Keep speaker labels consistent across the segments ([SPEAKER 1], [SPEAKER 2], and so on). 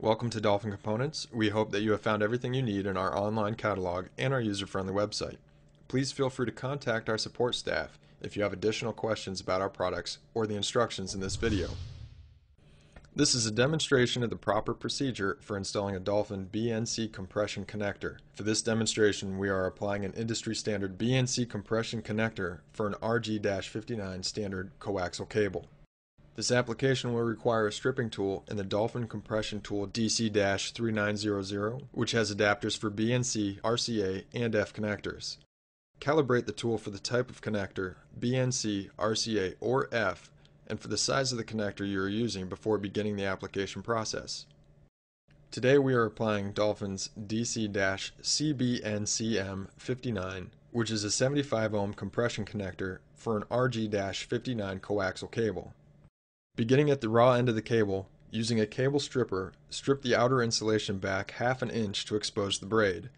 [SPEAKER 1] Welcome to Dolphin Components. We hope that you have found everything you need in our online catalog and our user-friendly website. Please feel free to contact our support staff if you have additional questions about our products or the instructions in this video. This is a demonstration of the proper procedure for installing a Dolphin BNC compression connector. For this demonstration, we are applying an industry standard BNC compression connector for an RG-59 standard coaxial cable. This application will require a stripping tool and the Dolphin Compression Tool DC-3900, which has adapters for BNC, RCA, and F connectors. Calibrate the tool for the type of connector, BNC, RCA, or F, and for the size of the connector you are using before beginning the application process. Today we are applying Dolphin's DC-CBNCM59, which is a 75 ohm compression connector for an RG-59 coaxial cable. Beginning at the raw end of the cable, using a cable stripper, strip the outer insulation back half an inch to expose the braid.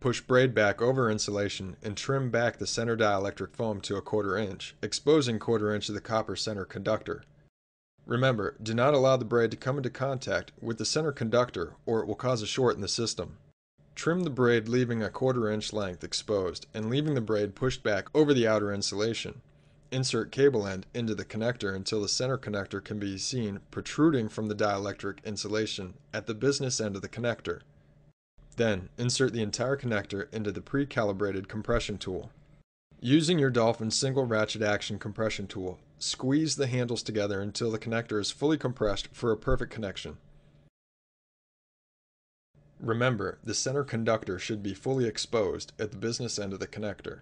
[SPEAKER 1] Push braid back over insulation and trim back the center dielectric foam to a quarter inch, exposing quarter inch of the copper center conductor. Remember, do not allow the braid to come into contact with the center conductor or it will cause a short in the system. Trim the braid leaving a quarter inch length exposed and leaving the braid pushed back over the outer insulation. Insert cable end into the connector until the center connector can be seen protruding from the dielectric insulation at the business end of the connector. Then, insert the entire connector into the pre-calibrated compression tool. Using your Dolphin single ratchet action compression tool, squeeze the handles together until the connector is fully compressed for a perfect connection. Remember, the center conductor should be fully exposed at the business end of the connector.